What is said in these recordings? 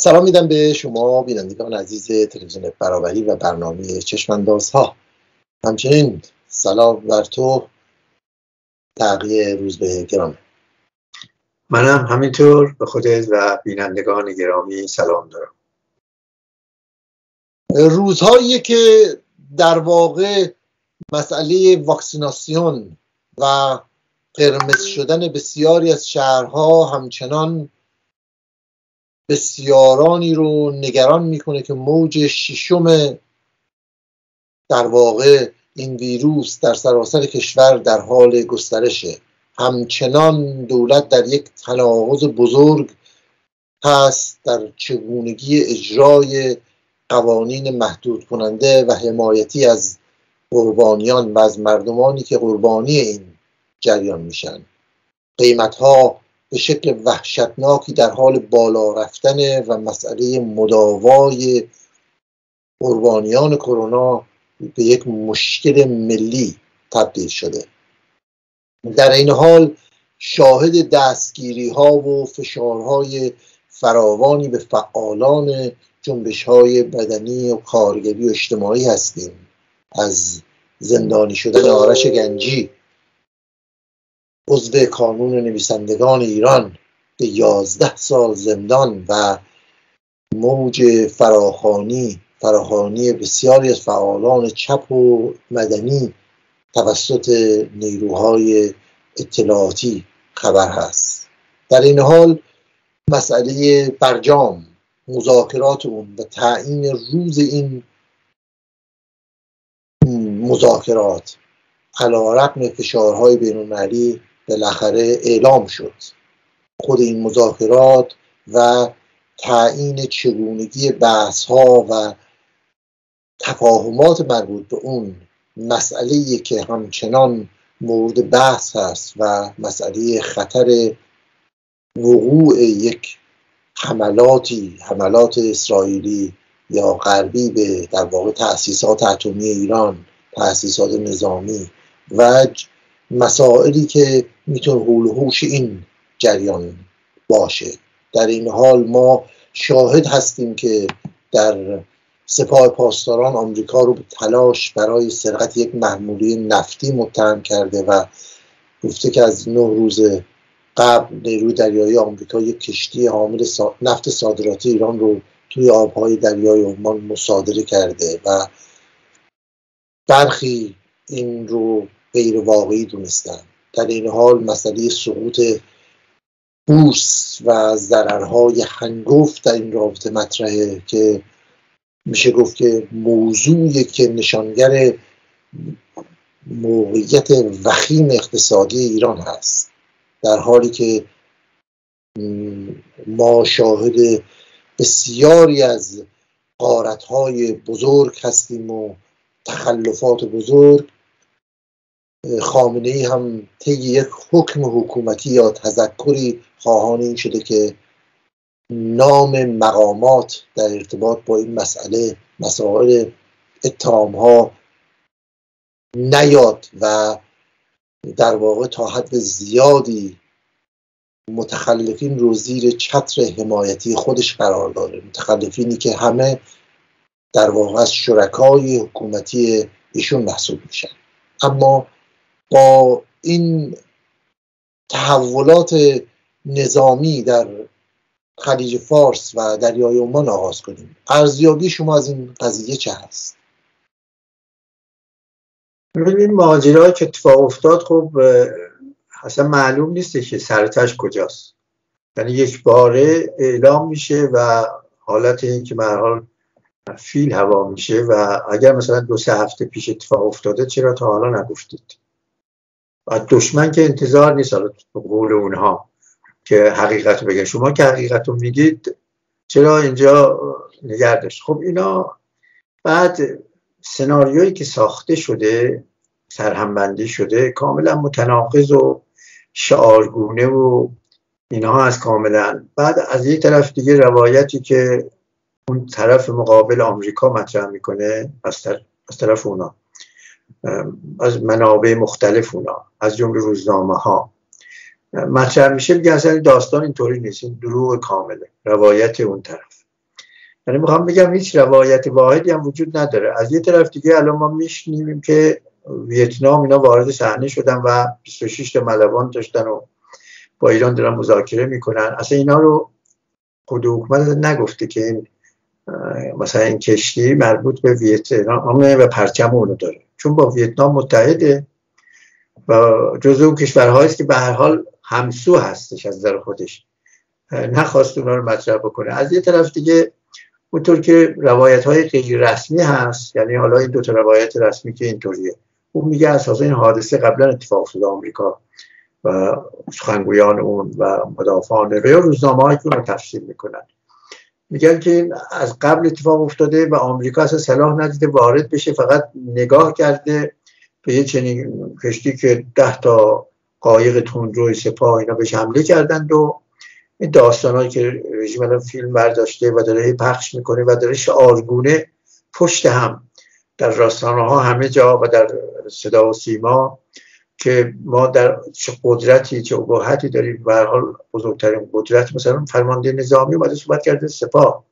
سلام میدم به شما بینندگان عزیز تلویزیون برابری و برنامه چشمانداز ها همچنین سلام بر تو. تغییر روز به گرامه منم همینطور به خودت و بینندگان گرامی سلام دارم. روزهایی که در واقع مسئله واکسیناسیون و قرمز شدن بسیاری از شهرها همچنان بسیارانی رو نگران می‌کنه که موج ششم در واقع این ویروس در سراسر کشور در حال گسترشه. همچنان دولت در یک تناقض بزرگ هست در چگونگی اجرای قوانین محدود کننده و حمایتی از قربانیان و از مردمانی که قربانی این جریان میشن. قیمت ها به شکل وحشتناکی در حال بالا رفتن و مسئله مداوای قربانیان کرونا به یک مشکل ملی تبدیل شده. در این حال شاهد دستگیری ها و فشارهای فراوانی به فعالان جنبش های بدنی و کارگری و اجتماعی هستیم. از زندانی شدن آرش گنجی عضو کانون نویسندگان ایران به یازده سال زندان و موج فراخانی فراخانی بسیاری از فعالان چپ و مدنی توسط نیروهای اطلاعاتی خبر هست. در این حال مسئله برجام مذاکرات اون و تعیین روز این مذاکرات علا رقم فشارهای بین بالاخره اعلام شد. خود این مذاکرات و تعیین چگونگی بحث ها و تفاهمات مربوط به اون مسئله که همچنان مورد بحث هست و مسئله خطر وقوع یک حملاتی حملات اسرائیلی یا غربی به در واقع تأسیسات اتمی ایران تأسیسات نظامی و مسائلی که می‌تونه حول هوش این جریان باشه. در این حال ما شاهد هستیم که در سپاه پاسداران آمریکا رو به تلاش برای سرقت یک محموله نفتی متهم کرده و گفته که از نه روز قبل نیروی دریایی آمریکا یک کشتی حامل نفت صادراتی ایران رو توی آبهای دریای عمان مصادره کرده و برخی این رو غیر واقعی دونستن. در این حال مسئله سقوط بورس و ضررهای هنگفت در این رابطه مطرحه که میشه گفت که موضوعی که نشانگر موقعیت وخیم اقتصادی ایران هست. در حالی که ما شاهد بسیاری از قارتهای بزرگ هستیم و تخلفات بزرگ خامنه ای هم طی یک حکم حکومتی یا تذکری خواهان این شده که نام مقامات در ارتباط با این مسئله مسائل اتهام ها نیاد و در واقع تا حد زیادی متخلفین رو زیر چتر حمایتی خودش قرار داره متخلفینی که همه در واقع از شرکای حکومتی ایشون محسوب میشن. اما با این تحولات نظامی در خلیج فارس و دریای عمان آغاز کنیم. ارزیابی شما از این قضیه چه هست؟ ببینید ماجرا که اتفاق افتاد خب اصلا معلوم نیست که سرتش کجاست. یعنی یک باره اعلام میشه و حالت این که حال فیل هوا میشه و اگر مثلا دو سه هفته پیش اتفاق افتاده چرا تا حالا نگفتید؟ دشمن که انتظار نیست حالا قول اونها که حقیقت بگه شما که حقیقت رو میگید چرا اینجا نگردش خب اینا بعد سناریویی که ساخته شده سرهمبندی شده کاملا متناقض و شعارگونه و اینها از کاملا. بعد از یک طرف دیگه روایتی که اون طرف مقابل آمریکا مطرح می‌کنه از, از طرف اونا. از منابع مختلف اونا از جمله روزنامه ها مطرح میشه میگه اصلا داستان اینطوری نیست این دروغ کامله روایت اون طرف. یعنی می‌خوام بگم هیچ روایت واحدی هم وجود نداره. از یه طرف دیگه الان ما میشنیم که ویتنام اینا وارد صحنه شدن و 26 تا ملوان داشتن و با ایران دارن مذاکره می‌کنن. اصلا اینا رو خود حکومت نگفته که این مثلا این کشتی مربوط به ویتنام و پرچم اونو داره. چون با ویتنام متحده و جزو اون کشورهایی است که به هر حال همسو هستش از نظر خودش. نخواست اونا رو مطرح بکنه. از یه طرف دیگه اونطور که روایت های غیر رسمی هست یعنی حالا این دو تا روایت رسمی که اینطوریه. اون میگه اساسا این حادثه قبلا اتفاق افتاده آمریکا و سخنگویان اون و مدافعان و روزنامه که اون رو تفسیر می‌کنن. میگن که از قبل اتفاق افتاده و آمریکا اصلا صلاح ندیده وارد بشه فقط نگاه کرده به یه چنین کشتی که ده تا قایق تندرو سپاه اینا بهش حمله کردند و این داستانهایی که رژیم الان فیلم برداشته و داره پخش می‌کنه و داره شعارگونه پشت هم در راستانه ها همه جا و در صدا و سیما که ما در چه قدرتی چه ابهتی داریم. و حال بزرگترین قدرت مثلا فرمانده نظامی اومده صحبت کرده سپاه.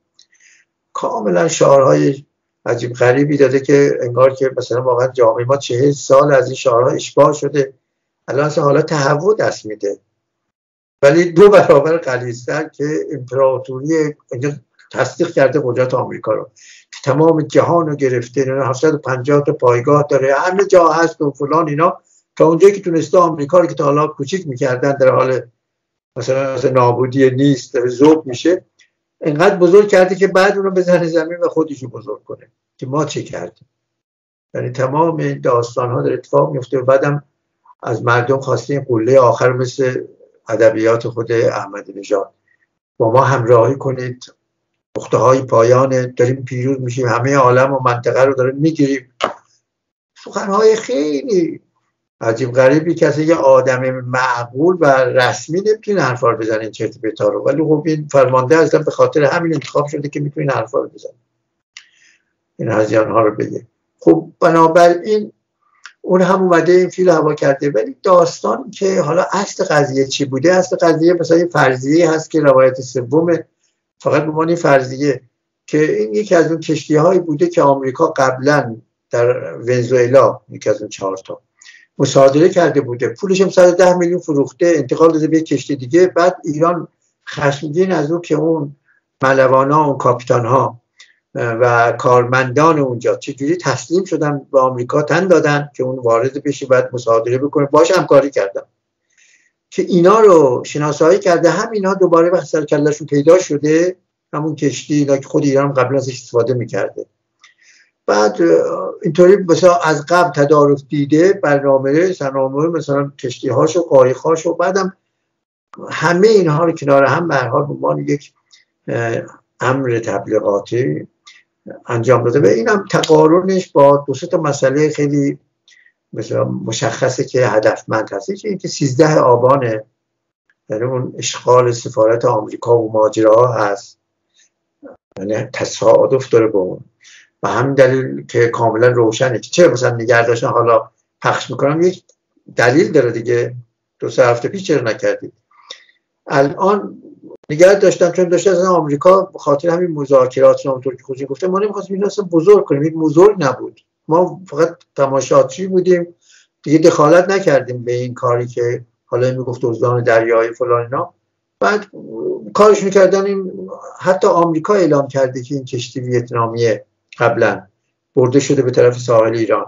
کاملا شعارهای عجیب غریبی داده که انگار که مثلا واقعا جامعه ما چهل سال از این شعارها اشباه شده. الان حالا تهوع دست میده. ولی دو برابر قلیزتر که امپراتوری تصدیق کرده قدرت آمریکا رو. که تمام جهان رو گرفته 750 تا پایگاه داره. همه جا هست و فلان اینا. تا اونجایی که تونسته آمریکا رو که تا حالا کوچیک می‌کردن در حال مثلا مثلا نابودی نیست داره زوب میشه انقدر بزرگ کرده که بعد اونو بزنه زمین و خودش رو بزرگ کنه. که ما چه کردیم؟ یعنی تمام این داستان ها در اتفاق میفته و بعدم از مردم خواسته این قله آخر مثل ادبیات خود احمد نژاد. با ما همراهی کنید. نقطه های پایان داریم پیروز میشیم. همه عالم و منطقه رو داریم می‌گیریم. سخنهای خیلی عجیب غریبی کسی یه آدم معقول و رسمی نمی‌تونه حرفا رو بزنه این چرت بتا رو. ولی خب این فرمانده اصلا به خاطر همین انتخاب شده که می‌تونه حرفا رو بزنه. این هزیان ها رو بگه. خب بنابراین اون هم اومده این فیل هوا کرده. ولی داستان که حالا اصل قضیه چی بوده؟ اصل قضیه مثلا فرضیه هست که روایت سوم فقط به معنی فرضیه که این یکی از اون کشتی هایی بوده که آمریکا قبلا در ونزوئلا یکی از اون چهار تا مصادره کرده بوده. پولش هم 110 میلیون فروخته انتقال داده به کشتی دیگه. بعد ایران خشمگین از اون که اون ملوانا اون کاپیتان ها و کارمندان اونجا چجوری تسلیم شدن به آمریکا تن دادن که اون وارد بشه بعد مصادره بکنه. باش همکاری کردن که اینا رو شناسایی کرده هم اینا دوباره وقت سر پیدا شده همون کشتی اینا که خود ایران قبل ازش استفاده می‌کرده. بعد اینطوری مثلا از قبل تدارک دیده برنامه سرنامه مثلا کشتی هاشو قایق هاشو بعدم همه اینها رو کنار هم به حال به یک امر تبلیغاتی انجام داده. و این هم تقارنش با دو تا مسئله خیلی مثلا مشخصه که هدفمند هست. که اینکه 13 آبان یعنی اون اشغال سفارت آمریکا و ماجراها هست. یعنی تصادف داره با اون. و همین دلیل که کاملا روشنه که چه مثلا نگرداشتن حالا پخش می‌کنم یک دلیل داره دیگه. دو سه هفته پیش چرا نکردید؟ الان نگه داشتم چون داشته از آمریکا خاطر همین مذاکرات اونطور که خودش گفته ما نمی‌خواستیم این بزرگ کنیم. این بزرگ نبود. ما فقط تماشاچی بودیم. دیگه دخالت نکردیم به این کاری که حالا می‌گفت دزدان دریایی فلان اینا. بعد کارش می‌کردن این حتی آمریکا اعلام کرده که این کشتی ویتنامیه. قبلا برده شده به طرف ساحل ایران.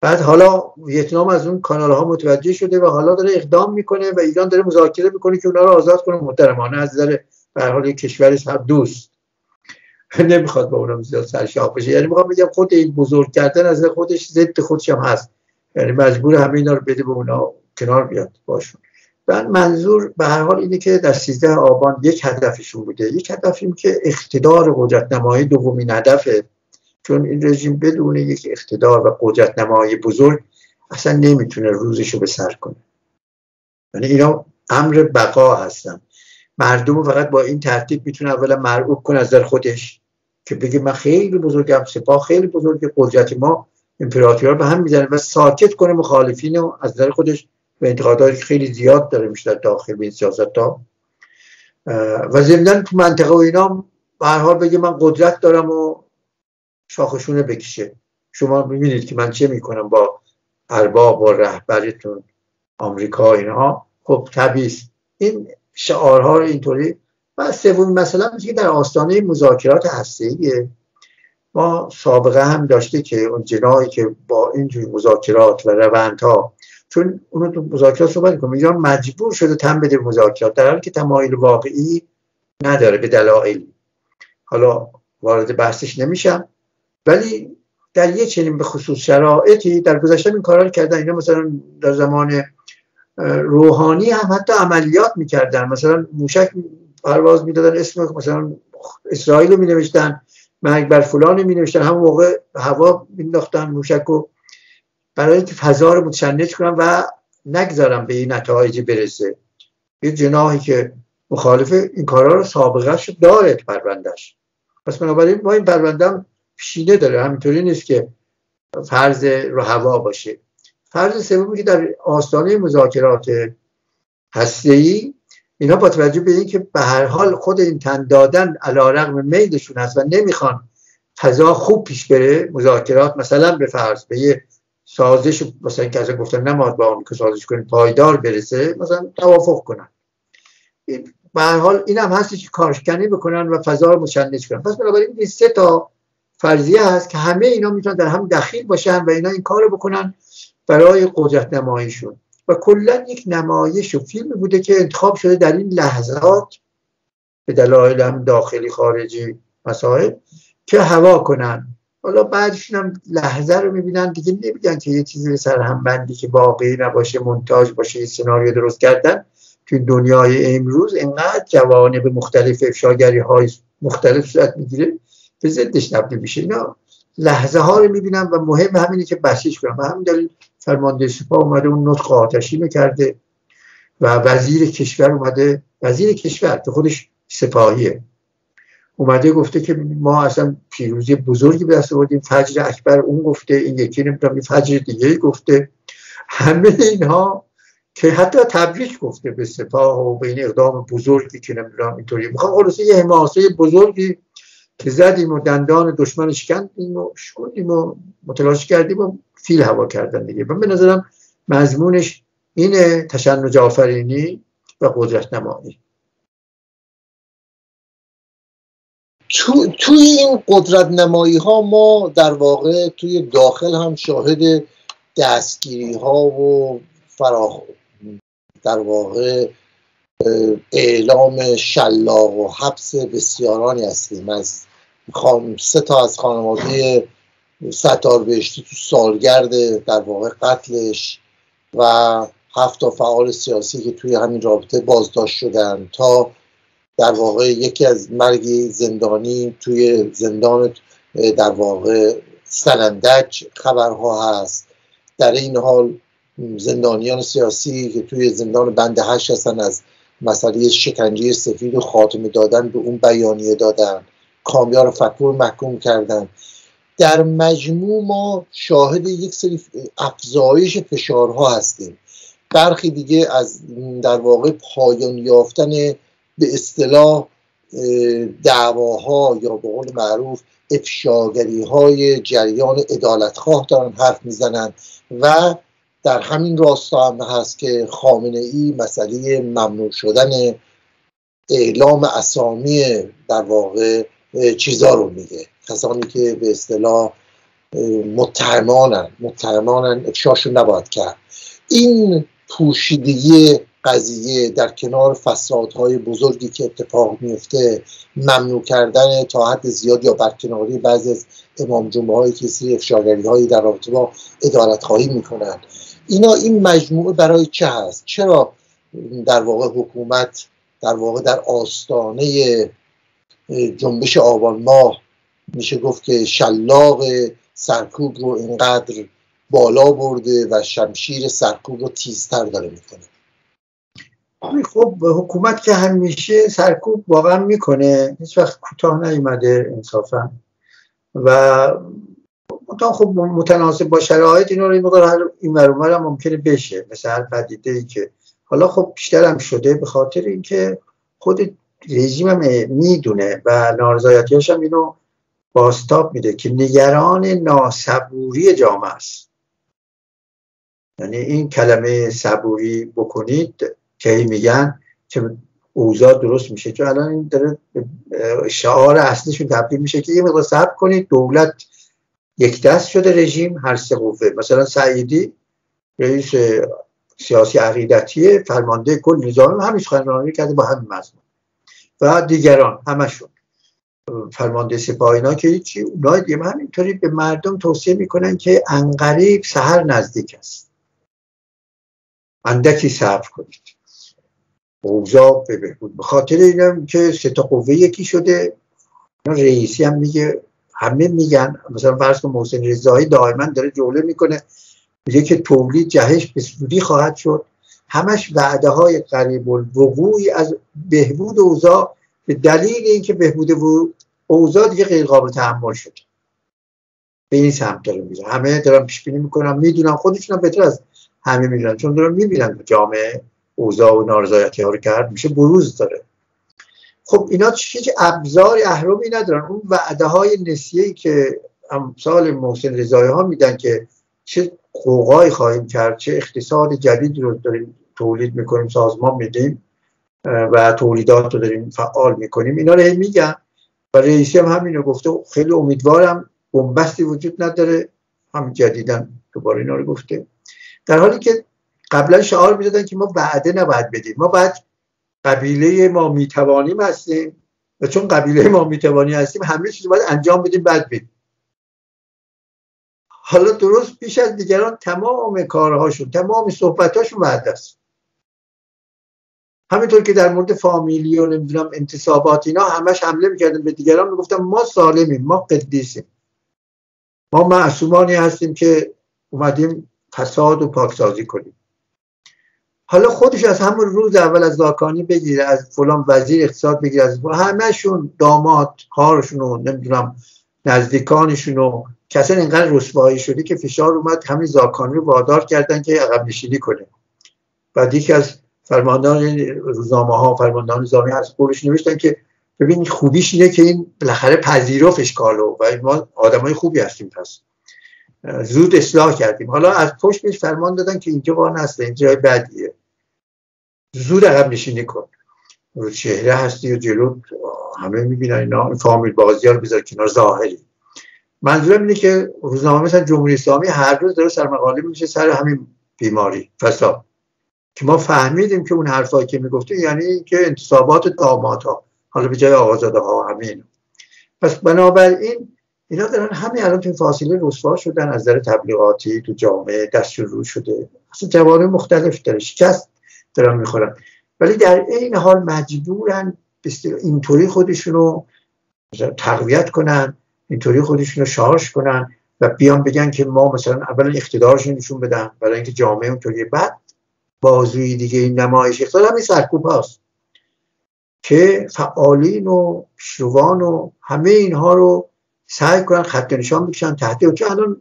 بعد حالا ویتنام از اون کانال ها متوجه شده و حالا داره اقدام می‌کنه و ایران داره مذاکره می‌کنه که اونا رو آزاد کنه. محترمانه از نظر به حال کشور هم دوست. نمی‌خواد با اونم زیاد سرشاق بشه یعنی می‌خوام بگم خود این بزرگ کردن از خودش ضد خودش هم هست. یعنی مجبور همه اینا رو بده به اونا کنار بیاد باشون. بعد منظور به هر حال اینه که در 13 آبان یک هدفشون بوده. یک هدف این که اقتدار قدرت نمایی دومین هدفه. چون این رژیم بدون یک اقتدار و قدرت نمایی بزرگ اصلا نمی‌تونه روزشو به سر کنه. یعنی اینا امر بقا هستن. مردم فقط با این ترتیب می‌تونه اولا مرعوب کنه از در خودش که بگه من خیلی بزرگم سپاه خیلی بزرگ قدرت ما امپراتور به هم می‌زنه و ساکت کنه مخالفین رو از در خودش به انتقاداتی خیلی زیاد داره میشه در داخل این سیاست ها و ضمن تو منطقه و اینا به حال بگه من قدرت دارم و شاخشونه بکشه. شما ببینید که من چه می‌کنم با ارباب و رهبرتون آمریکا اینها. خب طبیعی این شعارها رو اینطوری و سوم مثلا که در آستانه مذاکرات هسته‌ایه. ما سابقه هم داشته که اون جنایی که با اینجور مذاکرات و روندها چون اونو تو مذاکرات صحبت کنم ایران مجبور شده تن بده مذاکرات. در حالی که تمایل واقعی نداره به دلایل. حالا وارد بحثش نمیشم. ولی در یه چنین به خصوص شرایطی در گذشته این کارا کردن. اینا مثلا در زمان روحانی هم حتی عملیات می‌کردن. مثلا موشک پرواز می‌دادن اسم مثلا اسرائیل رو مینوشتن مرگ بر فلان می نوشتن همون موقع هوا مینداختن موشک رو برای اینکه فضا رو متشنج کنن و نگذارن به این نتایج برسه. یه جناحی که مخالف این کارا رو سابقه داره پروندهش پس بنابراین ما این پروندهم پیشینه داره. همینطوری نیست که فرض رو هوا باشه. فرض سومی که در آستانه مذاکرات هسته‌ای اینا با توجه به اینکه به هر حال خود این تن دادن علا رقم میلشون هست و نمی‌خوان فضا خوب پیش بره مذاکرات مثلا به فرض به یه سازش مثلا که از گفتن نماد با آمریکا سازش کنیم پایدار برسه مثلا توافق کنن. به هر حال این هم هستی که کارشکنی بکنن و فضا رو مشنج کنن. پس بنابراین این سه تا فرضیه هست که همه اینا می‌تونن در هم دخیل باشن و اینا این کار رو بکنن برای قدرت نماییشون. و کلا یک نمایش و فیلم بوده که انتخاب شده در این لحظات به دلایل هم داخلی خارجی مسائل که هوا کنن. حالا بعدشون هم لحظه رو می‌بینن دیگه نمیگن که یه چیزی به سر هم بندی که باقی نباشه منتاج باشه یه سناریو درست کردن. توی دنیای امروز اینقدر جوانه به مختلف افشاگری های مختلف صورت می‌گیره به ضدش تبدیل میشه. اینا لحظه ها رو می‌بینم و مهم همینه که بسیج کنم. و همین دلیل فرمانده سپاه اومده اون نطق آتشی می‌کرده و وزیر کشور اومده. وزیر کشور که خودش سپاهیه. اومده گفته که ما اصلا پیروزی بزرگی به دست آوردیم. فجر اکبر اون گفته این یکی نمی‌دونم فجر دیگه گفته. همه اینها که حتی تبریک گفته به سپاه و به این اقدام بزرگی که نمی‌دونم اینطوری. می‌خوام خلاصه یه حماسه بزرگی که زدیم و دندان دشمن شکندیم و شکردیم و متلاش کردیم و فیل هوا کردن دیگه. من به نظرم مضمونش اینه تشنج آفرینی و قدرت نمایی. تو، توی این قدرت نمایی ها ما در واقع توی داخل هم شاهد دستگیری ها و فراخ در واقع اعلام شلاق و حبس بسیارانی هستیم. از خان... سه تا از خانواده ستار بهشتی تو سالگرد در واقع قتلش و هفت تا فعال سیاسی که توی همین رابطه بازداشت شدن تا در واقع یکی از مرگی زندانی توی زندان در واقع سنندج خبرها هست. در این حال زندانیان سیاسی که توی زندان بند هشت هستن از مسئله شکنجه سفید و خاتمه دادن به اون بیانیه دادن. کامیار فکور محکوم کردن. در مجموع ما شاهد یک سری افزایش فشارها هستیم. برخی دیگه از در واقع پایان یافتن به اصطلاح دعواها یا به قول معروف افشاگری های جریان ادالتخواه دارن حرف می‌زنن و در همین راستا هم هست که خامنه ای مسئله ممنوع شدن اعلام اسامی در واقع چیزا رو میگه. کسانی که به اصطلاح متهمانن متهمانن افشاشون نباید کرد. این پوشیدگی قضیه در کنار فسادهای بزرگی که اتفاق میفته ممنوع کردن تا حد زیاد یا برکناری بعضی از امام جمعه های کسی افشاگری هایی در رابطه با ادارت خواهی می‌کنن اینا این مجموعه برای چه هست؟ چرا در واقع حکومت در واقع در آستانه جنبش آبان ماه میشه گفت که شلاق سرکوب رو اینقدر بالا برده و شمشیر سرکوب رو تیزتر داره می‌کنه. خب حکومت که همیشه سرکوب واقعا می‌کنه. هیچ وقت کوتاه نیومده انصافا. و خب متناسب با شرایط اینا رو مقدار این هم ممکنه بشه. مثل هر پدیده ای که حالا خب بیشتر هم شده به خاطر اینکه خود رژیم هم می‌دونه و نارضایتیاش هم اینو باستاب میده که نگران ناسبوری جامعه است. یعنی این کلمه صبوری بکنید که میگن که اوضاع درست میشه. چون الان این داره شعار اصلیشون تبدیل میشه که یه مقدار صبر کنید دولت یک دست شده رژیم هر سه قوه. مثلا سعیدی رئیس سیاسی عقیدتی فرمانده کل نظام همین سخنرانی کرده با همین مضمون. و دیگران همشون. فرمانده سپاه اینا که هیچی اونای دیگه همینطوری به مردم توصیه می‌کنن که انقریب سهر نزدیک است. اندکی صبر کنید. اوضاع به بهبود. به خاطر اینم که سه تا قوه یکی شده. رئیسی هم میگه همه میگن مثلا فرض کن محسن رضایی دائما داره جوله می‌کنه میگه که تولید جهش به سودی خواهد شد. همش وعده های قریب الوقوعی از بهبود اوضاع به دلیل اینکه بهبود اوضاع دیگه غیر قابل تحمل شد. به این سمت داره میره همه دارن پیش بینی می‌کنن می‌دونن خودشون بهتر از همه می‌دونن چون دارن می‌بینن جامعه اوضاع و نارضایتی ها رو کرد میشه بروز داره. خب اینا هیچ ابزار اهرمی ندارن. اون وعده های نسیه که امثال محسن رضایی ها میدن که چه قوقای خواهیم کرد چه اقتصاد جدید رو داریم تولید می‌کنیم سازمان میدیم و تولیدات رو داریم فعال می‌کنیم. اینا رو میگن. و رئیسی هم همین رو گفته. خیلی امیدوارم بنبستی وجود نداره. هم جدیدن دوباره اینا رو گفته. در حالی که قبلا شعار می‌دادن که ما وعده نباید بدیم. ما باید قبیله ما می‌توانیم هستیم و چون قبیله ما می‌توانی هستیم همه چیز باید انجام بدیم بعد بدیم حالا درست پیش از دیگران تمام کارهاشون تمام صحبتاشون وعده است همینطور که در مورد فامیلی و نمی‌دونم انتصابات اینا همش حمله می‌کردن به دیگران می‌گفتم ما سالمیم ما قدیسیم. ما معصومانی هستیم که اومدیم فساد و پاکسازی کنیم. حالا خودش از همون روز اول از زاکانی بگیره از فلان وزیر اقتصاد بگیره از همهشون داماد کارشون و نمی‌دونم نزدیکانشون و کسان اینقدر رسوایی شده که فشار اومد همین زاکانی رو وادار کردن که عقب نشینی کنه. بعد یکی از فرماندان روزنامه ها فرماندان نظامی از قولش نوشتن که ببین خوبیش اینه که این بالاخره پذیرفتش کالو و ما آدمای خوبی هستیم پس. زود اصلاح کردیم. حالا از پشت بهش فرمان دادن که اینجا با نسل این جای بدیه. زود عقب نشینی کن. رو چهره هستی و جلو همه می‌بینن اینا. فامیل بازی رو بذار کنار ظاهری. منظورم اینه که روزنامه مثلا جمهوری اسلامی هر روز داره سرمقاله میشه سر همین بیماری فساد که ما فهمیدیم که اون حرفایی که می‌گفته یعنی که انتصابات ها حالا به جای آقازاده ها همین. پس بنابراین اینا دارن همین الان تو فاصله رسوا شدن از نظر تبلیغاتی تو جامعه دست رو شده. اصلا جوانه مختلف داره شکست دارن می‌خورن. ولی در این حال مجبورن اینطوری خودشون رو تقویت کنن اینطوری خودشون رو شارژ کنن و بیان بگن که ما مثلا اولا اقتدارشون نشون بدن برای اینکه جامعه اونطوری. بعد بازوی دیگه این نمایش اقتدار همین سرکوب هاست که فعالین و پیشروان و همه اینها رو سعی کنن خط نشان بکشن. تحت چون الان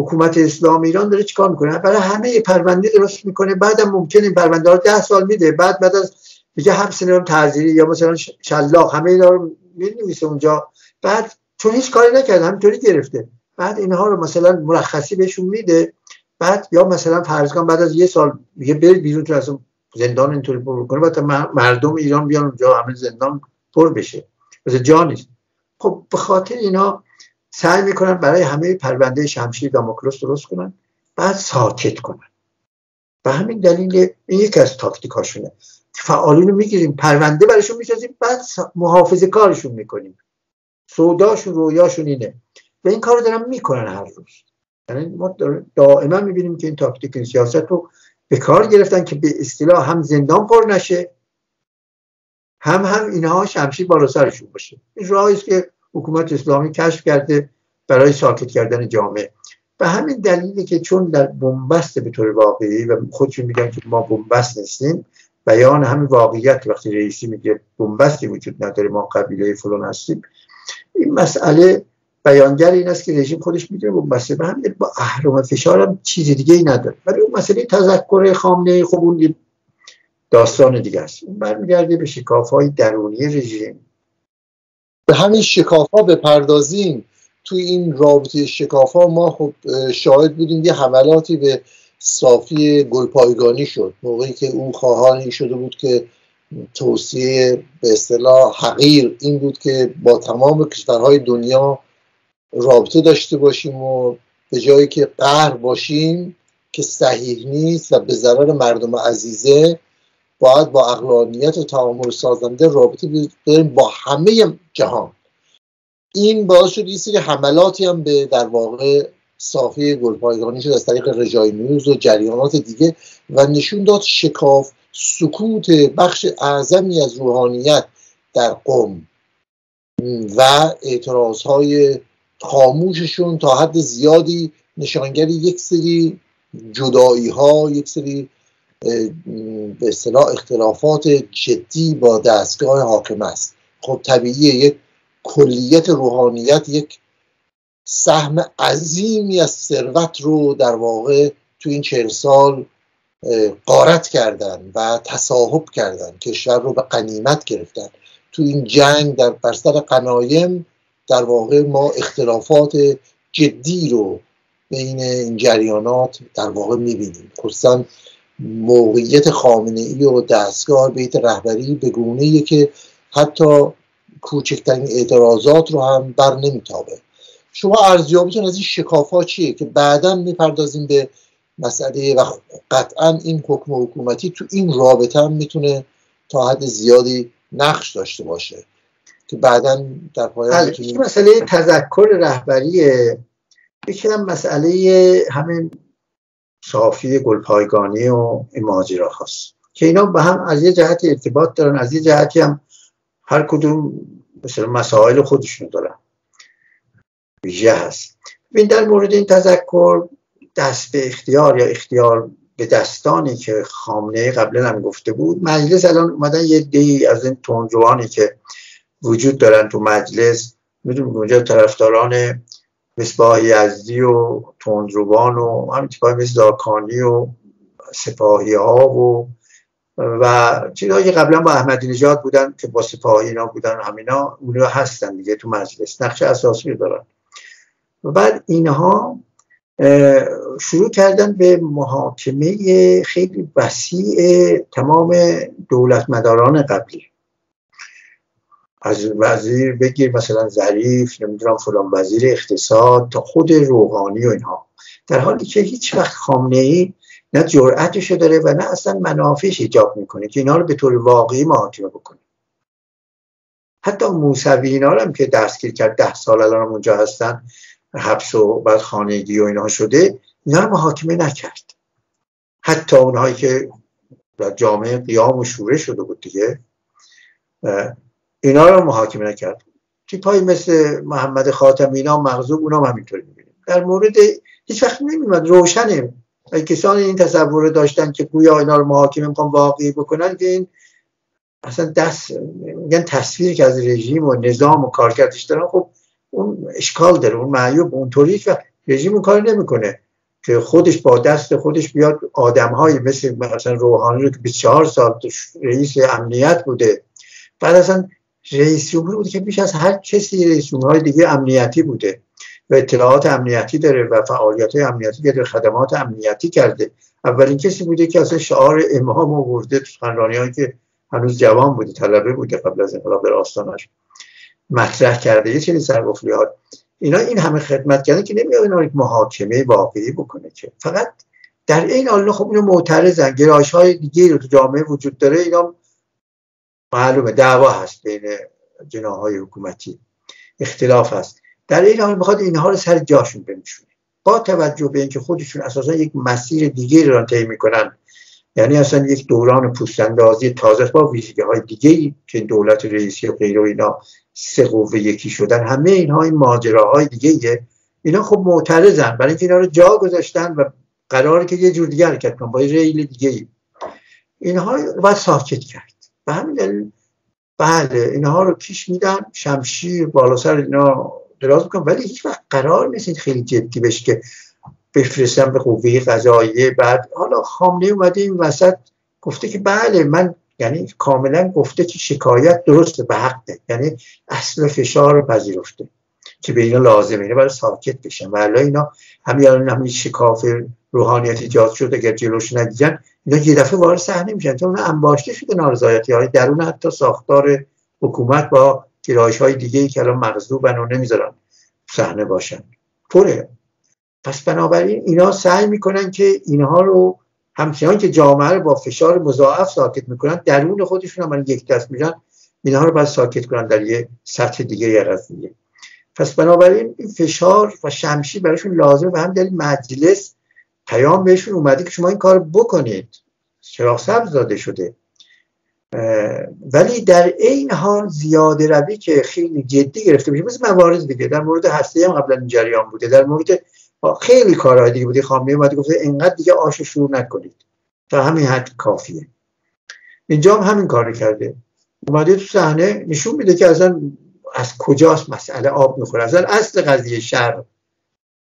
حکومت اسلام ایران داره چیکار می‌کنه؟ برای همه پرونده درست می‌کنه. بعدم ممکنه این پرونده رو ده سال میده. بعد بعد از میگه حبس نمی‌دونم تعذیری یا مثلا شلاق همه اینا رو می‌نویسه اونجا. بعد چون هیچ کاری نکرده همینطوری گرفته. بعد اینها رو مثلا مرخصی بهشون میده. بعد یا مثلا فرض بعد از یه سال میگه برید بیرون تو از زندان اینطوری پر کنه بعد مردم ایران بیان اونجا همه زندان پر بشه. مثلا جا نیست. خب به خاطر اینا سعی می‌کنن برای همه پرونده شمشیر داموکلوس درست کنن بعد ساکت کنن. و همین دلیل این یکی از تاکتیکاشونه. فعالین رو می‌گیریم پرونده برایشون می‌سازیم بعد محافظه کارشون می‌کنیم. سوداشون رویاشون اینه. و این کار دارن می‌کنن هر روز. یعنی ما دائما می‌بینیم که این تاکتیک این سیاست رو به کار گرفتن که به اصطلاح هم زندان پر نشه هم هم اینها شمشیر بالا سرشون باشه. این راهی است که حکومت اسلامی کشف کرده برای ساکت کردن جامعه. و همین دلیلی که چون در بنبست به طور واقعی و خودشون میگن که ما بنبست نیستیم بیان همین واقعیت وقتی رئیسی میگه بنبستی وجود نداره ما قبیله فلان هستیم. این مسئله بیانگر این است که رژیم خودش می‌دونه بنبسته. به همین با اهرام فشار هم چیز دیگه ای نداره. ولی اون مسئله تذکر خامنه خب اون داستان دیگه است. اون برمیگرده به شکاف های درونی رژیم. به همین شکاف ها بپردازیم. توی این رابطه شکاف ها ما خب شاهد بودیم یه حملاتی به صافی گلپایگانی شد. موقعی که او خواهان شده بود که توصیه به اصطلاح حقیر این بود که با تمام کشورهای دنیا رابطه داشته باشیم و به جایی که قهر باشیم که صحیح نیست و به ضرر مردم عزیزه باید با اقلانیت و تعامل سازنده رابطه داریم با همه جهان. این باعث شد یه سری حملاتی هم به در واقع صافی گلپایگانی شد از طریق رجای نیوز و جریانات دیگه و نشون داد شکاف سکوت بخش اعظمی از روحانیت در قوم و اعتراض های خاموششون تا حد زیادی نشانگری یک سری جدایی ها یک سری به اصطلاح اختلافات جدی با دستگاه حاکم است. خب طبیعیه یک کلیت روحانیت یک سهم عظیمی از ثروت رو در واقع تو این چهل سال قارت کردن و تصاحب کردن. کشور رو به قنیمت گرفتن. تو این جنگ در برسر قنایم در واقع ما اختلافات جدی رو بین این جریانات در واقع می‌بینیم. خصوصا موقعیت خامنه ای و دستگاه بیت رهبری به گونه که حتی کوچکترین اعتراضات رو هم بر نمیتابه. شما ارزیابیتون از این شکاف چیه که بعدا می‌پردازیم به مسئله و قطعا این حکم حکومتی تو این رابطه هم می‌تونه تا حد زیادی نقش داشته باشه که بعدا در پایان بله، مسئله تذکر رهبریه یکی هم مسئله همین صافی گلپایگانی و این ماجرا هست که اینا به هم از یه جهتی ارتباط دارن از یه جهتی هم هر کدوم مثل مسائل خودشون دارن. ویژه هست. ببین در مورد این تذکر دست به اختیار یا اختیار به دستانی که خامنه قبلا هم گفته بود مجلس الان اومدن یه دی از این تندروانی که وجود دارن تو مجلس می‌دونیم اونجا طرفداران مصباح یزدی و تندروان و همین تیپای مثل داکانی و سپاهی ها و و چیزهایی که قبلا با احمدی نژاد بودن که با سپاهی اینا بودن همینا اونها هستن دیگه تو مجلس. نقش اساسی دارن. و بعد اینها شروع کردن به محاکمه خیلی وسیع تمام دولت مداران قبلی. از وزیر بگیر مثلا ظریف نمی‌دونم فلان وزیر اقتصاد تا خود روحانی و اینها. در حالی که هیچ وقت خامنه ای نه جرأتشو داره و نه اصلا منافعش ایجاب می‌کنه که اینا رو به طور واقعی محاکمه بکنه. حتی موسوی اینا هم که دستگیر کرد ده سال الان اونجا هستن حبس و بعد خانگی و اینها شده اینا رو محاکمه نکرد. حتی اونهایی که در جامعه قیام و شوره شده بود دیگه اینا رو محاکمه نکرد. تیپایی مثل محمد خاتمی اینا مغزوب اونا هم همینطوری می‌بینیم. در مورد هیچ وقت نمیمد روشنه. کسانی این تصور داشتن که گویا اینا رو محاکمه می‌خوان واقعی بکنن که این اصلا دست میگن تصویری که از رژیم و نظام و کارکردش دارن خب اون اشکال داره. اون معیوب اونطوری و رژیم اون کار نمی‌کنه که خودش با دست خودش بیاد آدم های مثل مثلا روحانی رو که 24 سال رئیس امنیت بوده. بعد اصلا رئیس جمهور بوده که بیش از هر کسی رئیس جمهورهای دیگه امنیتی بوده و اطلاعات امنیتی داره و فعالیت امنیتی داره خدمات امنیتی کرده. اولین کسی بوده که اصلا شعار امام آورده تو که هنوز جوان بوده طلبه بوده قبل از انقلاب در آستانش. مطرح کرده. یه چیزی سرگفلیات اینا این همه خدمت کرده که نمیاد اینا محاکمه واقعی بکنه که. فقط در این حال خب اینو معترضن. گرایش های دیگه رو تو جامعه وجود داره. اینا معلومه دعوا هست بین جناهای حکومتی. اختلاف هست. در این حال می‌خواد اینها رو سر جاشون بنشونه. با توجه به اینکه خودشون اساسا یک مسیر دیگه رو طی می‌کنن یعنی اصلا یک دوران پوستاندازی تازه با ویژگی های دیگه که دولت رئیسی و غیره اینا سه قوه یکی شدن همه اینها این ماجراهای دیگه اینا خب معترضن برای اینکه اینا رو جا گذاشتن و قراره که یه جور دیگه حرکت کنن با ریل دیگه اینها باید ساکت کرد. به همین دلیل بله اینها رو پیش میدن شمشیر بالا سر اینا دراز می‌کنن ولی هیچ وقت قرار نیست خیلی جدی بشه که بفرستن به قوه قضاییه. بعد حالا خامنه اومده این وسط گفته که بله من یعنی کاملا گفته که شکایت درسته به حقه یعنی اصل فشار رو پذیرفته که به اینا لازمه اینه برای ساکت بشن. و اینا همین همین شکاف روحانیت ایجاد شده اگر جلوش ندیدن اینا یه دفعه وارد صحنه میشن. چون انباشته شده نارضایتی های درون حتی ساختار حکومت با گرایش های دیگه ای که الان مغضوبن و نمی‌ذارن صحنه باشن. پره. پس بنابراین اینا سعی می‌کنن که اینها رو همچنان که جامعه رو با فشار مضاعف ساکت می‌کنن درون خودشون هم یک دست میشن اینها رو باید ساکت کنن در یه سطح دیگه یه قضیه پس بنابراین این فشار و شمشیر براشون لازم و هم دلیل مجلس پیام بهشون اومده که شما این کار بکنید. چراغ سبز داده شده. ولی در این حال زیاده روی که خیلی جدی گرفته میشه مثل موارد دیگه. در مورد هسته هم قبلا این جریان بوده. در مورد خیلی کارهای دیگه بوده. خامنه اومده گفته اینقدر دیگه آش شروع نکنید. تا همین حد کافیه. اینجا هم همین کار کرده. اومده تو صحنه نشون میده که اصلا از کجاست مسئله آب می‌خوره. اصلا اصل قضیه شر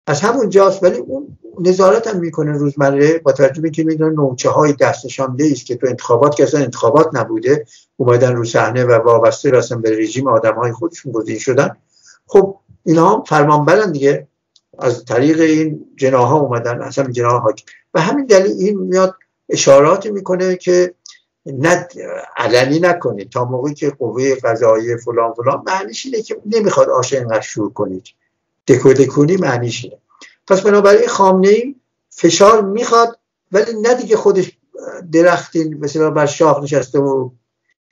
از همون جاست ولی اون نظارت هم می‌کنه روزمره با توجه که می‌دونه نوچه های دستشان است که تو انتخابات که اصلا انتخابات نبوده اومدن رو صحنه و وابسته راستن به رژیم آدم های خودشون گزین شدن. خب اینا هم فرمان برن دیگه. از طریق این جناها اومدن اصلا جناها حاکم. و همین دلیل این میاد اشاراتی می‌کنه که نه علنی نکنید. تا موقعی که قوه قضایی فلان فلان معنیش اینه که نمی‌خواد آشه اینقدر شور کنید. دکو دکونی معنیش اینه. پس بنابراین خامنه ای فشار می‌خواد ولی نه دیگه خودش درختین مثلا بر شاخ نشسته و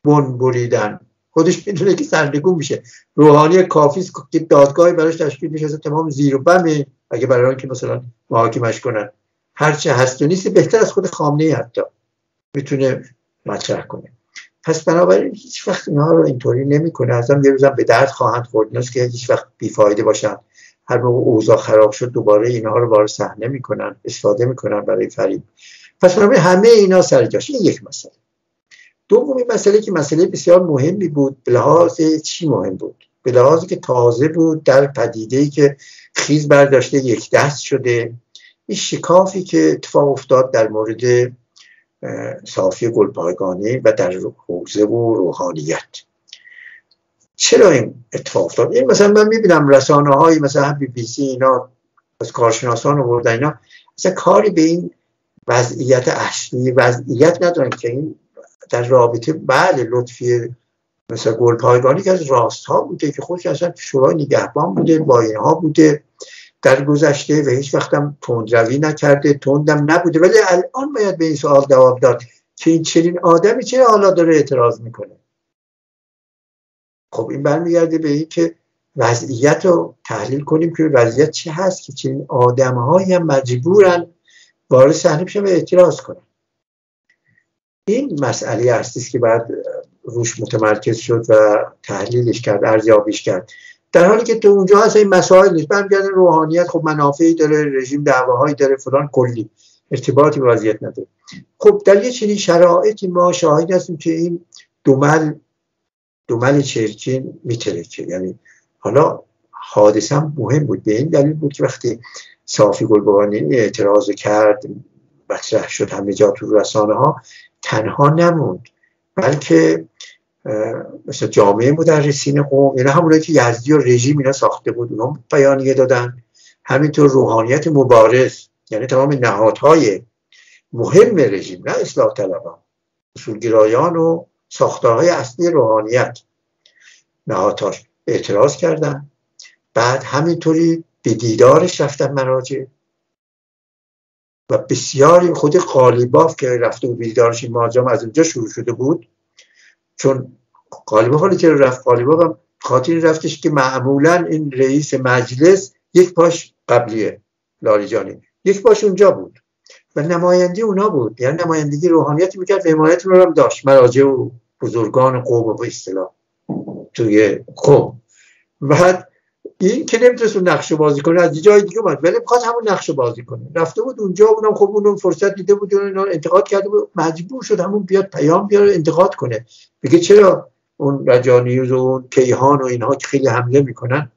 بن بریدن. خودش می‌دونه که سرنگون میشه. روحانی کافی که دادگاهی براش تشکیل میشه تمام زیر و بمه اگه برای که مثلا محاکمش کنن. هرچه هست و نیست بهتر از خود خامنه ای حتی می‌تونه مطرح کنه. پس بنابراین هیچ وقت اینها رو اینطوری نمی‌کنه. ازم یه روزم به درد خواهند خورد. که هیچ وقت بیفایده باشن هر موقع اوضاع خراب شد دوباره اینها رو وارد صحنه می‌کنن استفاده می‌کنن برای فریب. پس بنابراین همه اینا سر جاش این یک مسئله. دومی مسئله که مسئله بسیار مهمی بود به لحاظ چی مهم بود؟ به لحاظی که تازه بود در پدیده ای که خیز برداشته یک دست شده. این شکافی که اتفاق افتاد در مورد صافی گلپایگانی و در حوزه و روحانیت. چرا این اتفاق افتاد؟ این مثلا من می‌بینم رسانه های مثلا بی بی سی اینا از کارشناسان آوردن اینا مثلا کاری به این وضعیت اصلی وضعیت ندارن که این در رابطه بله لطفی مثلا گلپایگانی که از راست ها بوده که خودش اصلا شورای نگهبان بوده با اینها بوده در گذشته و هیچ وقتم تندروی نکرده تندم نبوده. ولی الان باید به این سوال جواب داد که این چنین آدمی چه حالا داره اعتراض می‌کنه؟ خب این برمیگرده به این که وضعیت رو تحلیل کنیم که وضعیت چه هست که چنین آدم هم مجبورن وارد صحنه بشن و اعتراض کنن. این مسئله است که بعد روش متمرکز شد و تحلیلش کرد ارزیابیش کرد. در حالی که تو اونجا هست این مسائل نیست. برمیگرده روحانیت خب منافعی داره رژیم دعواهایی داره فلان کلی. ارتباطی با وضعیت نداره. خب در یه چنین شرایطی ما شاهد هستیم که این دومل دومل چرچین میترکه یعنی حالا حادثه مهم بود. به این دلیل بود که وقتی صافی گلبانی اعتراض کرد مطرح شد همه جا تو رسانه ها تنها نموند بلکه مثل جامعه مدرسین قوم یعنی همونایی که یزدی و رژیم اینا ساخته بود اونا بیانیه دادن. همینطور روحانیت مبارز یعنی تمام نهادهای مهم رژیم نه اصلاح طلبان. اصولگرایان و ساختارهای اصلی روحانیت. نهادهاش اعتراض کردن. بعد همینطوری به دیدارش رفتن مراجع. و بسیاری خود قالیباف که رفته بود دیدارش این ماجرا از اونجا شروع شده بود. چون قالیباف حالی که رفت قالیباف هم خاطری رفتش که معمولا این رئیس مجلس یک پاش قبلیه لاریجانی. یک پاش اونجا بود. و نماینده اونا بود. یعنی نمایندگی روحانیت می‌کرد و حمایت رو هم داشت. مراجع و بزرگان قوم و به اصطلاح توی قوم. بعد این که نمی‌تونست اون نقشه بازی کنه از جای دیگه اومد. ولی می‌خواد همون نقشه بازی کنه. رفته بود اونجا اونم خب اونم فرصت دیده بود اون انتقاد کرده بود. مجبور شد همون بیاد پیام بیاره انتقاد کنه. بگه چرا اون رجانیوز و اون کیهان و اینها که خیلی حمله می‌کنن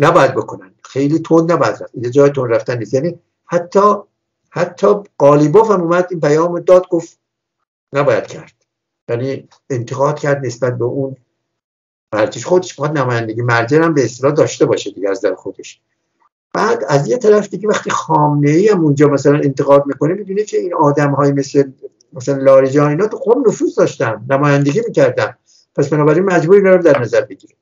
نباید بکنن. خیلی تون نباید رفت. اینجا جای تون رفتن نیست. یعنی حتی حتی قالیباف هم اومد این پیام داد گفت نباید کرد. یعنی انتقاد کرد نسبت به اون مرجع خودش باید نمایندگی مرجع هم به اصطلاح داشته باشه دیگه از در خودش. بعد از یه طرف دیگه وقتی خامنه ای هم اونجا مثلا انتقاد می‌کنه می‌بینه که این آدم های مثل مثلا لاریجان اینا تو قوم نفوذ داشتن نمایندگی می‌کردن. پس بنابراین مجبور اینا رو در نظر بگیره.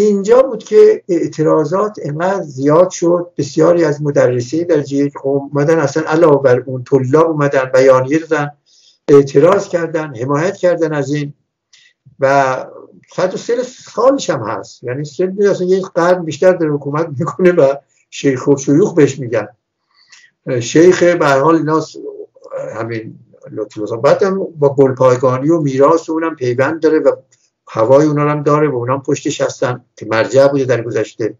اینجا بود که اعتراضات اینقدر زیاد شد بسیاری از مدرسی در جیه قوم اومدن اصلا علاوه بر اون طلاب اومدن بیانیه دادن اعتراض کردن حمایت کردن از این و و سل سالش هم هست. یعنی سل اصلا یک قرن بیشتر در حکومت می‌کنه و شیخ و شیوخ بهش میگن. شیخ به حال اینا همین لطفی بعد هم با گلپایگانی و میراث اونم پیوند داره و هوای اونا هم داره و اونا پشتش هستن که مرجع بوده در گذشته.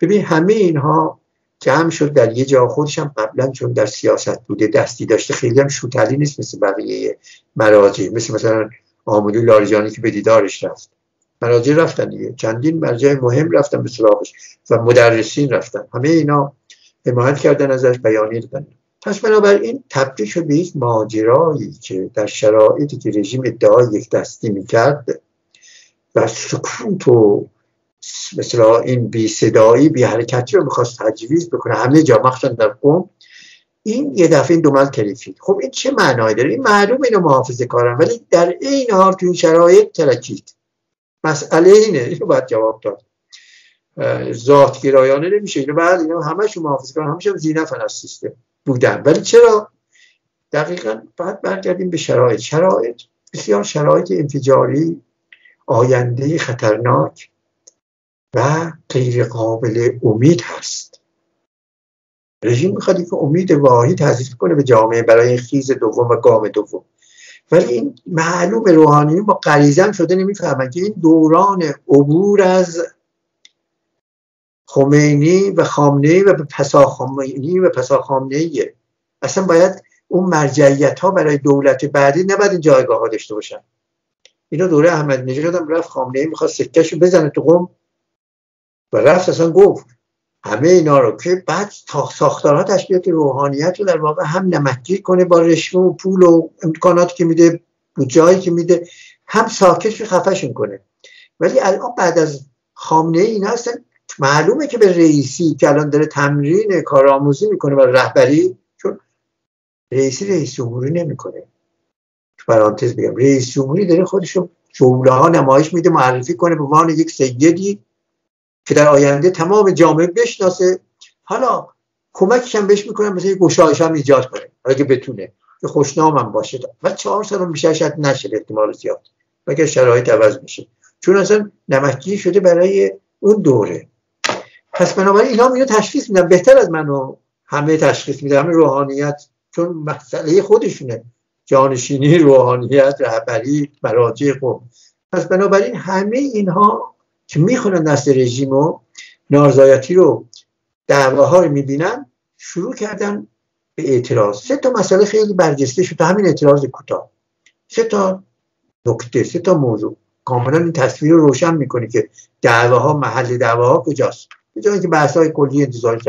ببین همه اینها جمع شد در یه جا خودش هم قبلا چون در سیاست بوده دستی داشته. خیلی هم شوتلی نیست مثل بقیه مراجع مثل مثلا آمولی لاریجانی که به دیدارش رفت. مراجع رفتن دیگه. چندین مرجع مهم رفتن به سراغش و مدرسین رفتن. همه اینا حمایت کردن ازش بیانیه دادن. پس بنابراین تبدیل شد به یک ماجرایی که در شرایطی که رژیم ادعای یک دستی می‌کرد و سکوت و مثلا این بی صدایی بی حرکتی رو می‌خواست تجویز بکنه. همه جا مخصوصا در قوم. این یه دفعه این دومل کلیفید خب این چه معنایی داره؟ این معلوم اینو محافظه کارن ولی در این حال تو این شرایط ترکید. مسئله اینه. اینو باید جواب داد. ذات گرایانه نمیشه. اینو بعد اینا همشون محافظه کارن. همشون زینف از سیستم بودن. ولی چرا؟ دقیقا باید برگردیم به شرایط. شرایط بسیار شرایط انفجاری آینده خطرناک و غیر قابل امید هست. رژیم می‌خواد که امید واهی تحصیل کنه به جامعه برای خیز دوم و گام دوم. ولی این معلوم روحانی با قریزم شده نمی‌فهمن که این دوران عبور از خمینی و خامنه و پسا خمینی و پسا خامنه اصلا باید اون مرجعیت ها برای دولت بعدی نباید این جایگاه ها داشته باشن. اینا دوره احمد نژاد هم رفت خامنه ای می‌خواست سکهشو بزنه تو قوم و رفت اصلا گفت همه اینا رو که بعد ساختارها تشکیلات روحانیت رو در واقع هم نمکی کنه با رشوه و پول و امکاناتی که میده جایی که میده هم ساکتش خفشون کنه. ولی الان بعد از خامنه ای اینا معلومه که به رئیسی که الان داره تمرین کارآموزی می‌کنه و رهبری چون رئیسی رئیس جمهوری نمی‌کنه. پرانتز بگم. رئیس جمهوری داره خودش رو جمله ها نمایش میده معرفی کنه به عنوان یک سیدی که در آینده تمام جامعه بشناسه. حالا کمکش هم بهش می‌کنه مثل گشایش هم ایجاد کنه اگه بتونه. که خوشنام هم باشه. و چهار سال میشه شاید نشه احتمال زیاد مگر شرایط عوض میشه چون اصلا نمکی شده برای اون دوره. پس بنابراین اینا اینو تشخیص میدن. بهتر از منو همه تشخیص میدن همه روحانیت. چون مسئله خودشونه. جانشینی روحانیت رهبری مراجع قوم. پس بنابراین همه اینها که می‌خونن دست رژیم و نارضایتی رو دعواها رو می‌بینن شروع کردن به اعتراض. سه تا مسئله خیلی برجسته شد. همین اعتراض کوتاه. سه تا نکته سه تا موضوع. کاملا این تصویر رو روشن می‌کنه که دعواها محل دعواها کجاست. به که بحث های کلی انتظاری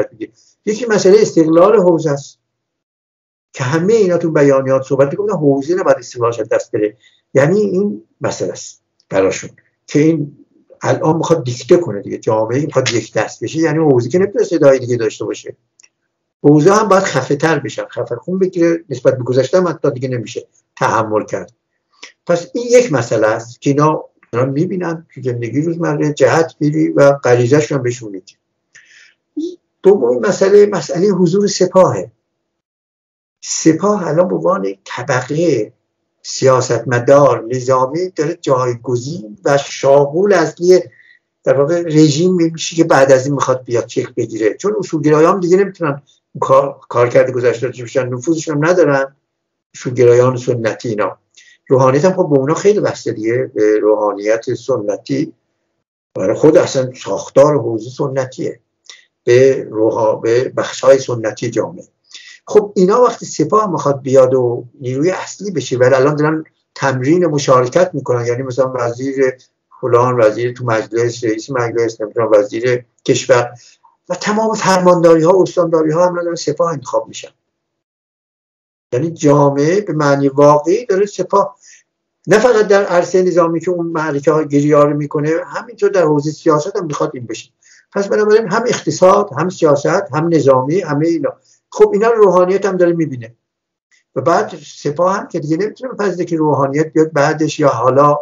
یکی مسئله استقلال حوزه است که همه اینا تو بیانیات صحبت می‌کنن حوزه نباید استقلالش دست بره. یعنی این مسئله است براشون که این الان می‌خواد دیکته کنه دیگه جامعه می‌خواد یک دست بشه یعنی حوزه که نمی‌تونه صدای دیگه داشته باشه. حوزه هم باید خفه تر بشن خفه خون بگیره نسبت به گذشته حتی دیگه نمیشه تحمل کرد. پس این یک مسئله است که اینا می‌بینن که زندگی روزمره جهت بیری و غریزش هم بهشون میگه دومین مسئله مسئله حضور سپاهه. سپاه الان به عنوان طبقه سیاستمدار نظامی داره جایگزین و شاغول اصلی در واقع رژیم میشه که بعد از این می‌خواد بیاد چک بگیره. چون اصولگرایان دیگه نمی‌تونن کار, کار کرده گذاشته بشن نفوذشون هم ندارن. اصولگرایان سنتی اینا. روحانیت هم خب به اونا خیلی بسته دیگه. به روحانیت سنتی. برای خود اصلا ساختار حوزه سنتیه. به روحا به بخش های سنتی جامعه. خب اینا وقتی سپاه می‌خواد بیاد و نیروی اصلی بشه ولی الان دارن تمرین مشارکت می‌کنن. یعنی مثلا وزیر فلان وزیر تو مجلس رئیس مجلس نمی‌دونم وزیر کشور. و تمام فرمانداری ها استانداری ها هم دارن سپاه انتخاب میشن. یعنی جامعه به معنی واقعی داره سپاه. نه فقط در عرصه نظامی که اون معرکه ها گیری رو می‌کنه همینطور در حوزه سیاست هم می‌خواد این بشه. پس بنابراین هم اقتصاد هم سیاست هم نظامی همه اینا. خب اینا روحانیت هم داره می‌بینه. و بعد سپاه هم که دیگه نمی‌تونه بپذیره که روحانیت بیاد بعدش یا حالا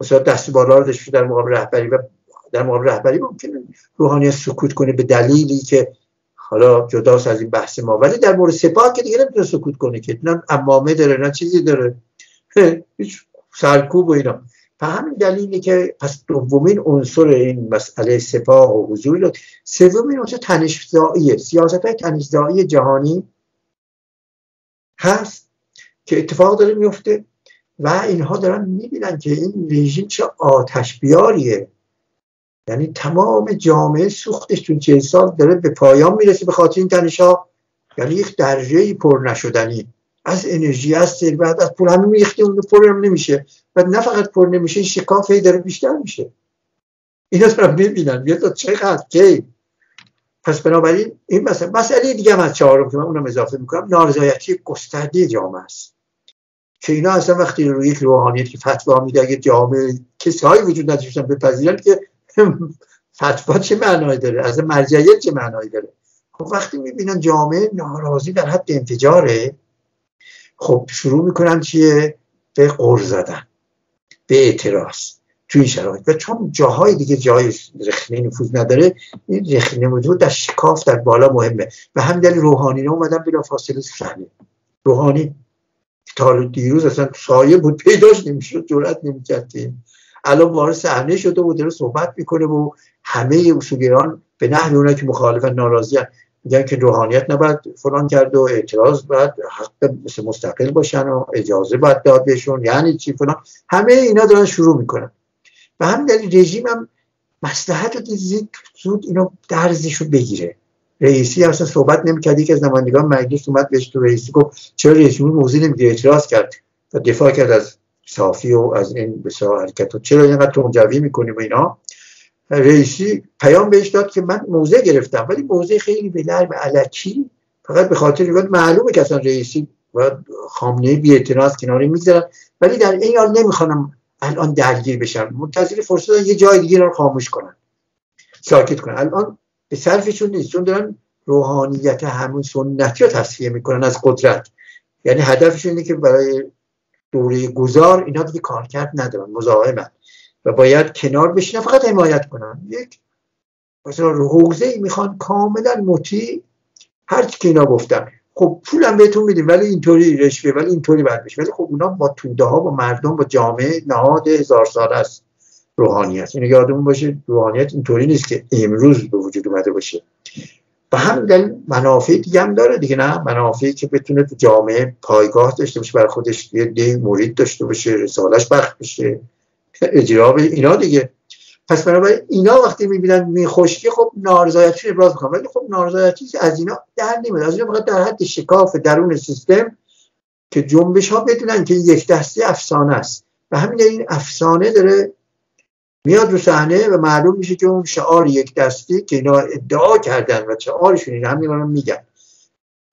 مثلا دست بالا رو در مقابل رهبری و در مقابل رهبری ممکنه روحانیت سکوت کنه به دلیلی که حالا جداست از این بحث ما. ولی در مورد سپاه که دیگه نمی‌تونه سکوت کنه که نه امامه داره نه چیزی داره. هیچ سرکوب و اینا. به همین دلیلی که پس دومین عنصر این مسئله سپاه و حضور سومین عنصر تنشزاییه سیاست های تنشزایی جهانی هست که اتفاق داره میفته و اینها دارن می‌بینن که این رژیم چه آتش بیاریه یعنی تمام جامعه سوختش تو چه سال داره به پایان می‌رسه به خاطر این تنش ها یعنی یک درجه پر نشدنی. از انرژی از ثروت از پول. همین میخته اون پر هم نمیشه. و نه فقط پر نمیشه این شکاف داره بیشتر میشه. اینا دارن می‌بینن. بیاد چقدر کی؟ پس بنابراین این مثلا مسئله دیگه هم از چهارم که من اونم اضافه می‌کنم. نارضایتی گسترده جامعه است. که اینا اصلا وقتی روی یک روحانیت که فتوا میده اگه جامعه کسایی وجود نداشتن بپذیرن که فتوا چه معنایی داره؟ از مرجعیت چه معنایی داره؟ خب وقتی می‌بینن جامعه ناراضی در حد انفجاره خب شروع می‌کنن چیه؟ به قرض زدن به اعتراض تو این شرایط. و چون جاهای دیگه جای رخنه نفوذ نداره این رخنه موضوع در شکاف در بالا مهمه. و هم دلیل روحانی اومدن بلا فاصله صحنه روحانی تا دیروز اصلا سایه بود پیداش نمی‌شد جرأت نمی‌کردیم. الان وارد صحنه شده و داره صحبت می‌کنه و همه اصولگران به نحوی اونایی که مخالف ناراضی میگن که روحانیت نباید فلان کرد و اعتراض باید حق مثل مستقل باشن و اجازه باید داد بهشون یعنی چی فلان. همه اینا دارن شروع می‌کنن. و همین دلیل رژیم هم مسلحت رو دید زود اینو درزشو بگیره. رئیسی اصلا صحبت نمی‌کرد که از نمایندگان مجلس اومد بهش تو رئیسی گفت چرا رئیسی موضوع نمی‌گیره اعتراض کرد و دفاع کرد از صافی و از این بسیار حرکت و چرا اینقدر تنجوی می‌کنیم و اینا. رئیسی پیام بهش داد که من موضع گرفتم ولی موضع خیلی به به علکی فقط به خاطر بود معلومه که اصلا رئیسی و خامنه بی اعتراض کناری می‌گذارن ولی در این حال نمی‌خوانم الان درگیر بشم. منتظر فرصت یه جای دیگه رو خاموش کنن ساکت کنن الان به صرفشون نیست چون دارن روحانیت همون سنتی رو تصفیه می‌کنن از قدرت. یعنی هدفشون اینه که برای دوره گذار اینا دیگه کارکرد ندارن مزاحمن. و باید کنار بشینن فقط حمایت کنن. یک مثلا حوزه ای می‌خوان کاملا مطیع هر چی که اینا گفتن. خب پولم بهتون میدیم ولی اینطوری رشوه ولی اینطوری بعد بشه. ولی خب اونا با توده ها با مردم با جامعه نهاد هزار سال است. روحانیت اینو یادمون باشه روحانیت اینطوری نیست که امروز به وجود اومده باشه. و هم دلیل منافع دیگه هم داره دیگه نه؟ منافعی که بتونه تو جامعه پایگاه داشته باشه برای خودش یه دی مرید داشته باشه رسالش بخش بشه. اجرا اینا دیگه. پس بنابراین اینا وقتی می‌بینن میخشکی خب نارضایتی ابراز می‌کنن. ولی خب نارضایتی از اینا در نمیاد. از اینا فقط در حد شکاف درون سیستم که جنبش ها بدونن که یک دسته افسانه است. و همین این افسانه داره میاد رو صحنه و معلوم میشه که اون شعار یک دستی که اینا ادعا کردن و شعارشون این همین رو میگن.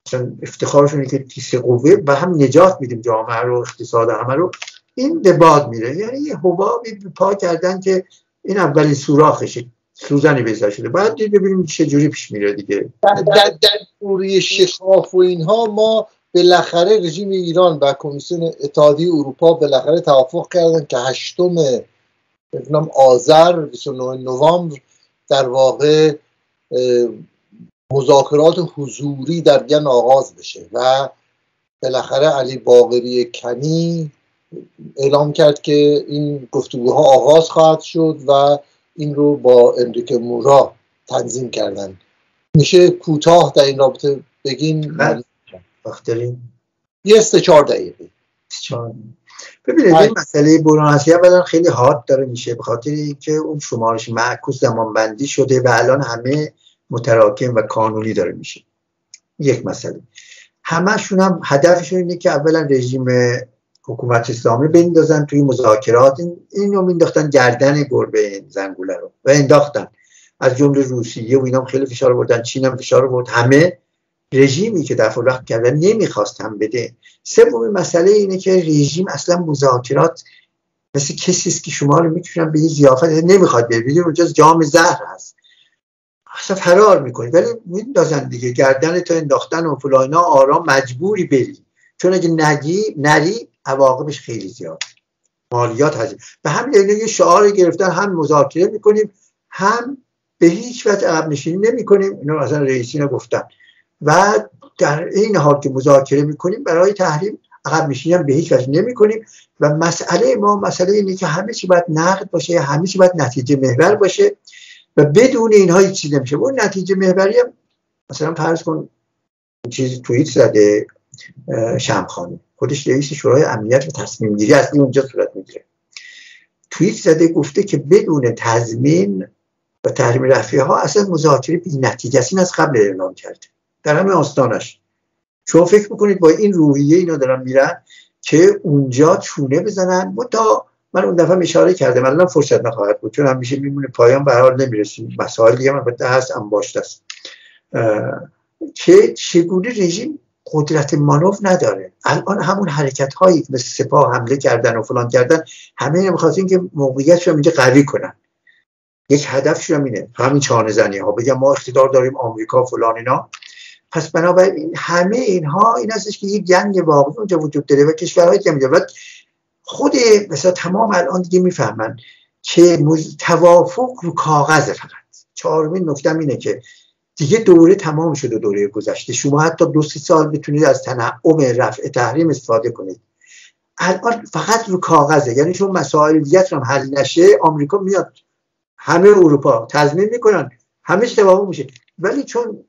مثلا افتخارشون که تیس قوه و هم نجات میدیم جامعه رو اقتصاد همه رو. این به باد میره. یعنی یه حبابی پا کردن که این اولین سوراخشه. سوزنی بزار شده. بعد دید ببینیم چه جوری پیش میره دیگه. در, در, در شکاف و اینها ما بالاخره رژیم ایران و کمیسیون اتحادیه اروپا بالاخره توافق کردن که هشتم نام آذر 29 نوامبر در واقع مذاکرات حضوری در بیان آغاز بشه و بالاخره علی باقری کنی اعلام کرد که این گفتگوها آغاز خواهد شد و این رو با انریک مورا تنظیم کردن. میشه کوتاه در این رابطه بگین؟ وقت داریم؟ یه سه چهار دقیقه. ببینید این مسئله برونسی اولا خیلی هارد داره میشه به خاطر اینکه اون شمارش معکوس زمان بندی شده و الان همه متراکم و قانونی داره میشه. یک مسئله. همشون هم هدفشون اینه که اولا رژیم حکومت اسلامی بندازن توی مذاکرات. این اینو مینداختن گردن گربه زنگوله رو و انداختن. از جمله روسیه و اینا خیلی فشار بردن چین هم فشار برد همه رژیمی که دفع وقت کرده نمی‌خواست هم بده. سومین مسئله اینه که رژیم اصلا مذاکرات مثل کسی است که شما رو می‌کشن به یه زیافت نمی‌خواد ببینید اونجا جام زهر هست. اصلا فرار می‌کنی. ولی میندازن دیگه. گردن تو انداختن و فلاینا آرام مجبوری بری. چون اگه نگی نری عواقبش خیلی زیاد. مالیات هست. به همین یه شعار گرفتن هم مذاکره می‌کنیم هم به هیچ وجه عقب نشینی نمی کنیم اینو اصلا رئیسی گفتن و در این حال که مذاکره می‌کنیم برای تحریم عقب نشینی هم به هیچ وجه نمی کنیم و مسئله ما مسئله اینه که همه چی باید نقد باشه همه چی باید نتیجه محور باشه. و بدون اینها هیچ چیز نمیشه. اون نتیجه محوری هم مثلا فرض کن چیزی توییت زده شمخانی خودش رئیس شورای امنیت و تصمیم گیری اصلی اونجا صورت می‌گیره. توییت زده گفته که بدون تضمین و تحریم رفیه ها اصلا مذاکره بی نتیجه این از قبل اعلام کرده. در همه آستانش. شما فکر می‌کنید با این روحیه اینا دارن میرن که اونجا چونه بزنن؟ و تا من اون دفعه اشاره کردم. الان فرصت نخواهد بود. چون همیشه میمونه پایان به حال نمی‌رسیم. مسائل دیگه من هست انباشت است. که چگونه رژیم قدرت مانو نداره. الان همون حرکت هایی مثل سپاه حمله کردن و فلان کردن همه این بخاطر اینکه موقعیت رو اینجا قوی کنن. یک هدف هم اینه. همین چانه زنی ها بگم ما اقتدار داریم آمریکا فلان اینا. پس بنابراین همه اینها این هستش که یک جنگ واقعی اونجا وجود داره و کشورهای دیگه و خود مثلا تمام الان دیگه می‌فهمن که توافق رو کاغذ فقط. چهارمین نکته اینه که دیگه دوره تمام شده دوره گذشته. شما حتی دو سی سال بتونید از تنعم رفع تحریم استفاده کنید. الان فقط رو کاغذه. یعنی چون مسائل دیگه هم حل نشه آمریکا میاد. همه اروپا تضمین می‌کنن. همه توافق میشه. ولی چون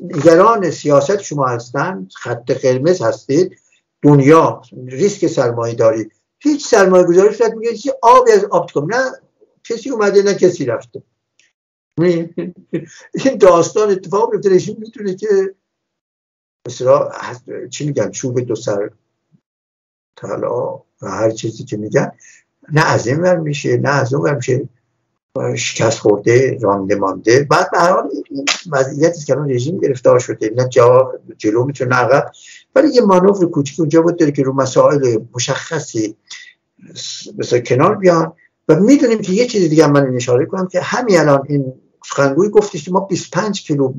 نگران سیاست شما هستن خط قرمز هستید دنیا ریسک سرمایه داری. هیچ سرمایه گذاری شد میگه آبی از آب نه کسی اومده نه کسی رفته. این داستان اتفاق میفته رژیم می‌تونه که مثلا چی میگن چوب دو سر طلا و هر چیزی که میگن نه از این ور میشه نه از اون ور میشه. شکست خورده رانده مانده. بعد به هر حال این که الان رژیم گرفتار شده. نه جا جلو می‌تونه عقب. ولی یه مانور کوچیک اونجا بود داره که رو مسائل مشخصی مثلا کنار بیان و می‌دونیم که یه چیز دیگه من اشاره کنم که همین الان این سخنگوی گفتش که ما 25 کیلو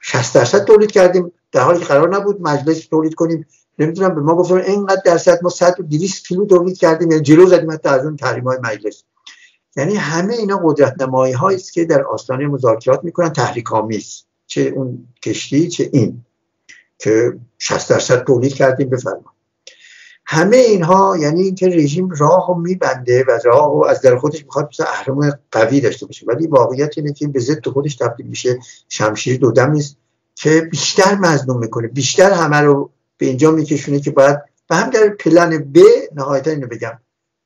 60 درصد تولید کردیم در حالی که قرار نبود مجلس تولید کنیم. نمی‌دونم به ما گفتن اینقدر درصد ما 100 و 200 کیلو تولید کردیم یعنی جلو زدیم حتی از اون تحریم های مجلس. یعنی همه اینا قدرت نمایی است که در آستانه مذاکرات می‌کنن تحریک آمیز چه اون کشتی چه این که 60 درصد تولید کردیم بفرما همه اینها یعنی اینکه رژیم راه رو میبنده و راه رو از در خودش می‌خواد مثل اهرام قوی داشته باشه. ولی واقعیت اینه که به ضد خودش تبدیل میشه. شمشیر دودم نیست که بیشتر مظلوم می‌کنه. بیشتر همه رو به اینجا میکشونه که باید و هم در پلن ب نهایتا اینو بگم.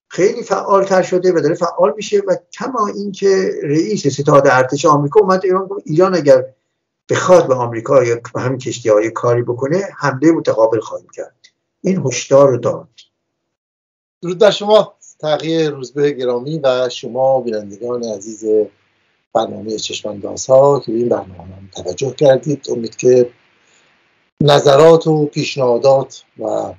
خیلی فعال شده و داره فعال میشه و کما اینکه رئیس ستاد ارتش آمریکا اومد ایران ایران اگر بخواد به آمریکا یا همین کشتی های کاری بکنه حمله متقابل خواهیم کرد. این هشدار رو داد. درود در شما. تغییر روزبه گرامی و شما بینندگان عزیز برنامه چشمانداز ها که به این برنامه توجه کردید. امید که نظرات و پیشنهادات و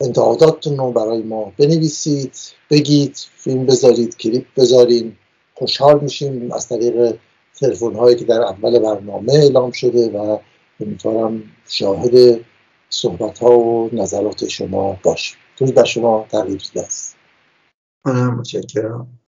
انتقاداتتون رو برای ما بنویسید بگید فیلم بذارید کلیپ بذارین خوشحال میشیم. از طریق تلفن هایی که در اول برنامه اعلام شده و امیدوارم شاهد صحبت ها و نظرات شما باشیم درود بر شما تغییر است متشکرم.